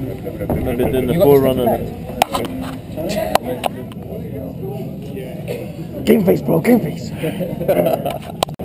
Maybe then the forerunner. Game face, bro. Game face.